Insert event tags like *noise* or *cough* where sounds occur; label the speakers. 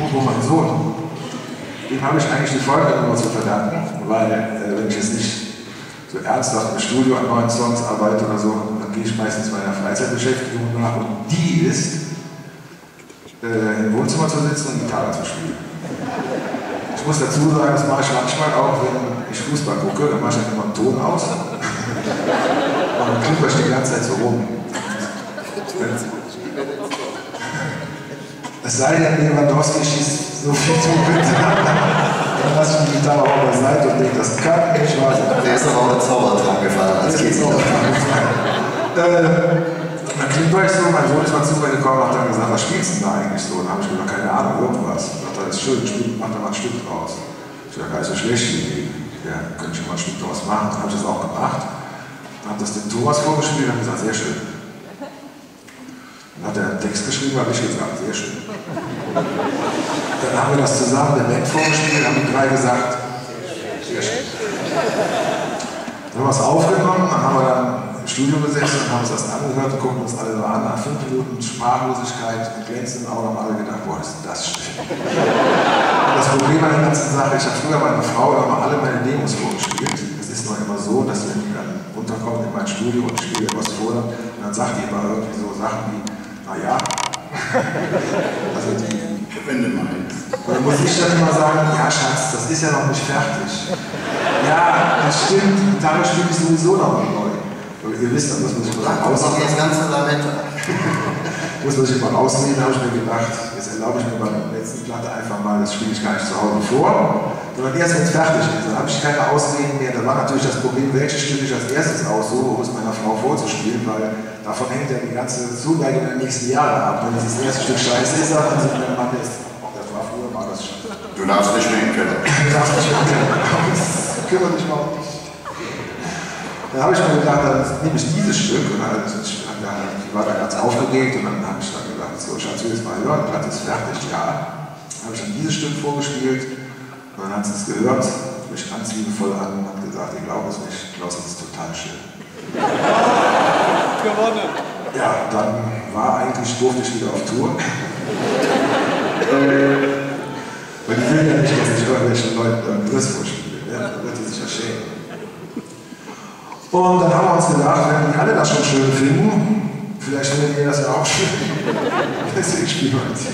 Speaker 1: Apropos mein Sohn. Dem habe ich eigentlich die Folgenummer zu verdanken, weil äh, wenn ich jetzt nicht so ernsthaft im Studio an neuen Songs arbeite oder so, dann gehe ich meistens meiner Freizeitbeschäftigung nach und die ist, äh, im Wohnzimmer zu sitzen und Gitarre zu spielen. Ich muss dazu sagen, das mache ich manchmal auch, wenn ich Fußball gucke, dann mache ich immer einen Ton aus *laughs* und dann klimpere ich die ganze Zeit so rum. Es sei denn, Lewandowski schießt so viel zu mit. *laughs* Dann lasse ich die Gitarre auch beiseite und denke, das kann nicht wahr sein.
Speaker 2: Der ist aber auch der Zaubertrank gefallen, das geht.
Speaker 1: Äh, dann klingt euch so, mein Sohn ist mal zu mir gekommen und hat dann gesagt, was spielst du denn da eigentlich so? Dann habe ich gesagt, keine Ahnung, irgendwas. Dann sagt er, das ist schön, spiel, mach da mal ein Stück draus. Ich sage, gar nicht so schlecht, ja, könnte ich mal ein Stück draus machen. Dann habe ich das auch gemacht. Dann habe das dem Thomas vorgespielt und gesagt, sehr schön. Dann hat er einen Text geschrieben, habe ich gesagt, sehr schön. Dann haben wir das zusammen der Band vorgespielt, haben die drei gesagt, sehr schön. Dann haben wir es aufgenommen, dann haben wir dann im Studio gesessen und haben uns das angehört und gucken uns alle so an. Nach fünf Minuten Sprachlosigkeit und glänzenden Augen haben alle gedacht, boah, ist das schlecht. Das Problem an der ganzen Sache, ich habe früher meiner Frau immer alle meine Demos vorgespielt. Es ist noch immer so, dass wenn die dann runterkommen in mein Studio und ich spiele etwas vor, dann sagt die immer irgendwie so Sachen wie, naja, *laughs* also die
Speaker 2: meinst.
Speaker 1: und dann muss ich dann immer sagen, ja Schatz, das ist ja noch nicht fertig. Ja, das stimmt, die Gitarre spiele ich sowieso noch mal neu. Und ihr wisst, da muss man sich mal ausreden.
Speaker 2: jetzt ganze Lametta. *laughs*
Speaker 1: Muss man sich mal ausreden, habe ich mir gedacht, jetzt erlaube ich mir bei der letzten Platte einfach mal, das spiele ich gar nicht zu Hause vor, erst wenn es fertig ist, dann habe ich keine Ausreden mehr. Da war natürlich das Problem, welches Stück ich als erstes aussuche, um es meiner Frau vorzuspielen, weil davon hängt ja die ganze Zuneigung der nächsten Jahre ab. Wenn das erste Stück scheiße ist, dann sagt der Mann jetzt, oh, das war früher mal das scheiße.
Speaker 2: Du darfst nicht mehr in den Keller.
Speaker 1: Du darfst nicht mehr kennen. Kümmere dich mal um dich. Dann habe ich mir gedacht, dann nehme ich dieses Stück und dann, ich, ich war da ganz aufgeregt und dann habe ich dann gedacht, so Schatz, will jetzt mal hören, Platte ist fertig, ja. Dann habe ich dann dieses Stück vorgespielt dann hat sie es gehört, mich ganz liebevoll an und hat gesagt, ich glaube es nicht, Klaus, das ist total schön.
Speaker 3: Gewonnen.
Speaker 1: Ja, dann war eigentlich, durfte ich wieder auf Tour. *laughs* Äh, Weil die will ja nicht, dass ich irgendwelchen Leuten dann Grüß vorspiele. Ne? Dann wird die sich ja schämen. Und dann haben wir uns gedacht, wenn die alle das schon schön finden, vielleicht findet ihr das ja auch schön. Deswegen spielen wir jetzt.